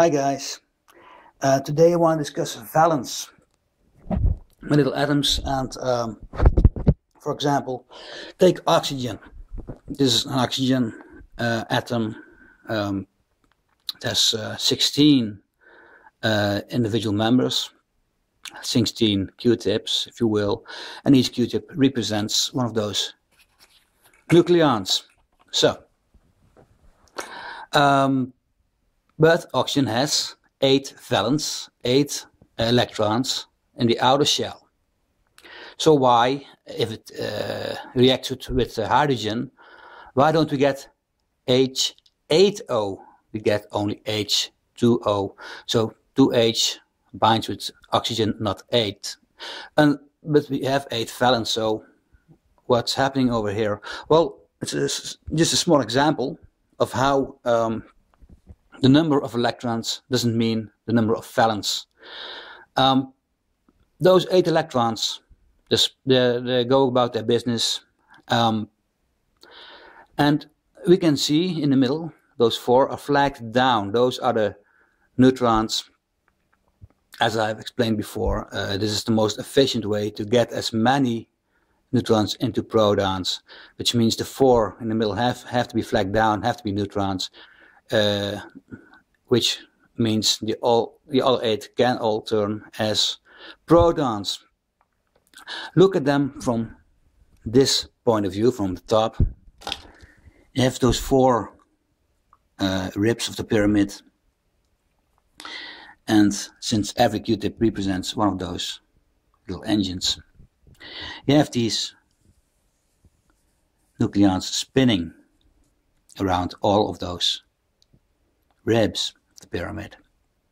Hi guys. Uh, today I want to discuss valence. My little atoms and um, for example, take oxygen. This is an oxygen uh, atom. Um, has uh, 16 uh, individual members, 16 Q-tips, if you will, and each Q-tip represents one of those nucleons. So, um, but oxygen has eight valence, eight electrons in the outer shell. So why, if it uh, reacts with, with hydrogen, why don't we get H8O? We get only H2O. So 2H binds with oxygen, not 8. And, but we have 8 valence, so what's happening over here? Well, it's a, just a small example of how um, the number of electrons doesn't mean the number of valence. Um, those eight electrons, they, they, go about their business. Um, and we can see in the middle, those four are flagged down. Those are the neutrons. As I've explained before, uh, this is the most efficient way to get as many neutrons into protons, which means the four in the middle have, have to be flagged down, have to be neutrons, which means the all the other eight can all turn as protons. Look at them from this point of view, from the top. You have those four uh, ribs of the pyramid. And since every Q-tip represents one of those little engines, you have these nucleons spinning around all of those ribs the pyramid.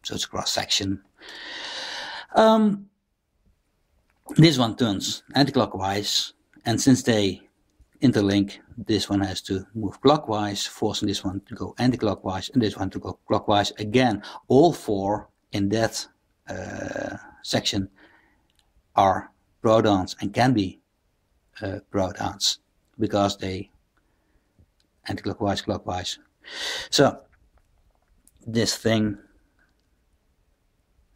So it's a cross section. Um, this one turns anticlockwise, and since they interlink, this one has to move clockwise, forcing this one to go anticlockwise, and this one to go clockwise again. All four in that uh, section are protons and can be uh, protons because they anticlockwise, clockwise. So this thing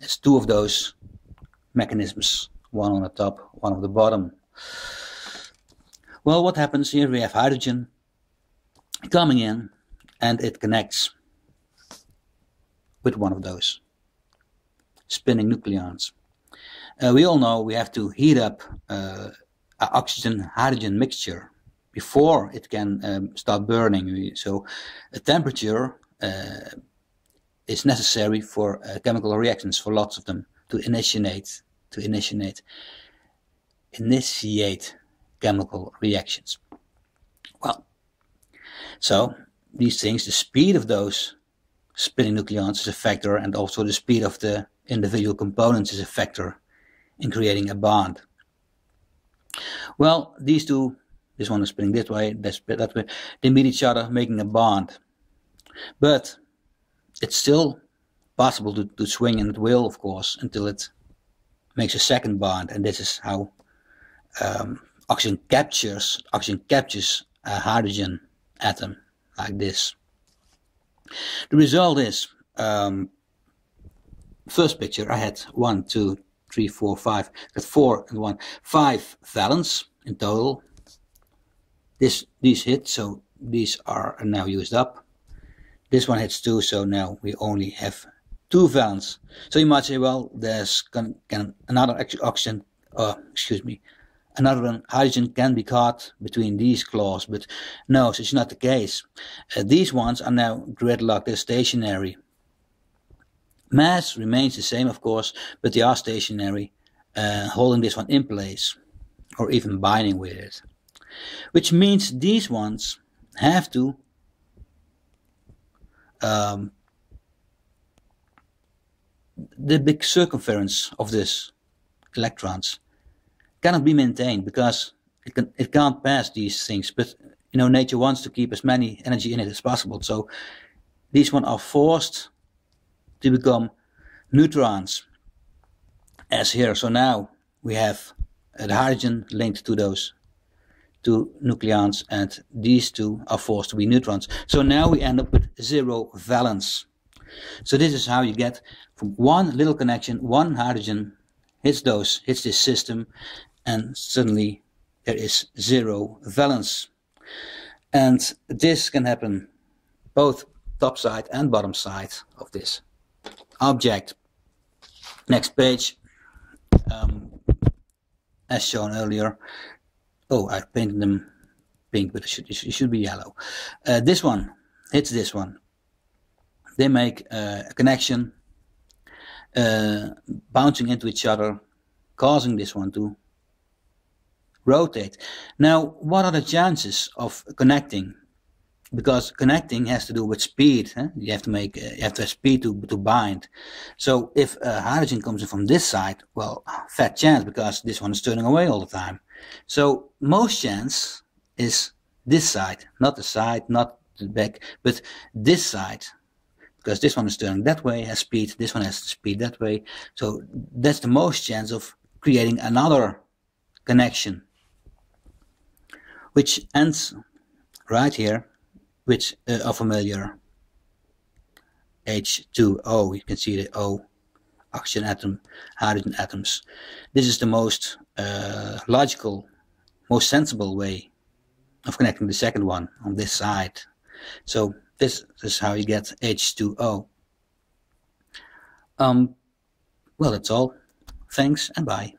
has two of those mechanisms, one on the top, one on the bottom. Well, what happens here? We have hydrogen coming in and it connects with one of those spinning nucleons. Uh, we all know we have to heat up uh, oxygen hydrogen mixture before it can um, start burning. So, a temperature uh, is necessary for uh, chemical reactions, for lots of them, to initiate to initiate initiate chemical reactions. Well, so these things, the speed of those spinning nucleons is a factor, and also the speed of the individual components is a factor in creating a bond. Well, these two, this one is spinning this way, that's that way, they meet each other, making a bond. But it's still possible to, to swing and it will, of course, until it makes a second bond, and this is how um, oxygen captures oxygen captures a hydrogen atom like this. The result is um, first picture I had one, two, three, four, five. Got four and one, five valence in total. This these hit, so these are now used up. This one hits two, so now we only have two valence. So you might say, well, there's can, can another oxygen, uh, excuse me, another hydrogen can be caught between these claws, but no, such not the case. Uh, these ones are now gridlocked, they're stationary. Mass remains the same, of course, but they are stationary, uh, holding this one in place, or even binding with it. Which means these ones have to um, the big circumference of this electrons cannot be maintained because it can it can't pass these things. But you know, nature wants to keep as many energy in it as possible. So these ones are forced to become neutrons as here. So now we have the hydrogen linked to those two nucleons and these two are forced to be neutrons. So now we end up with zero valence. So this is how you get from one little connection, one hydrogen hits those, hits this system, and suddenly there is zero valence. And this can happen both top side and bottom side of this object. Next page, um, as shown earlier. Oh, I painted them pink, but it should, it should be yellow. Uh, this one hits this one. They make uh, a connection, uh, bouncing into each other, causing this one to rotate. Now, what are the chances of connecting? Because connecting has to do with speed. You have to make, uh, you have to have speed to to bind. So if uh, hydrogen comes in from this side, well, fat chance because this one is turning away all the time. So most chance is this side, not the side, not the back, but this side. Because this one is turning that way, has speed, this one has speed that way. So that's the most chance of creating another connection which ends right here with uh, a familiar H2O. You can see the O oxygen atom, hydrogen atoms. This is the most uh, logical, most sensible way of connecting the second one on this side. So this, is how you get H2O. Um, well, that's all. Thanks and bye.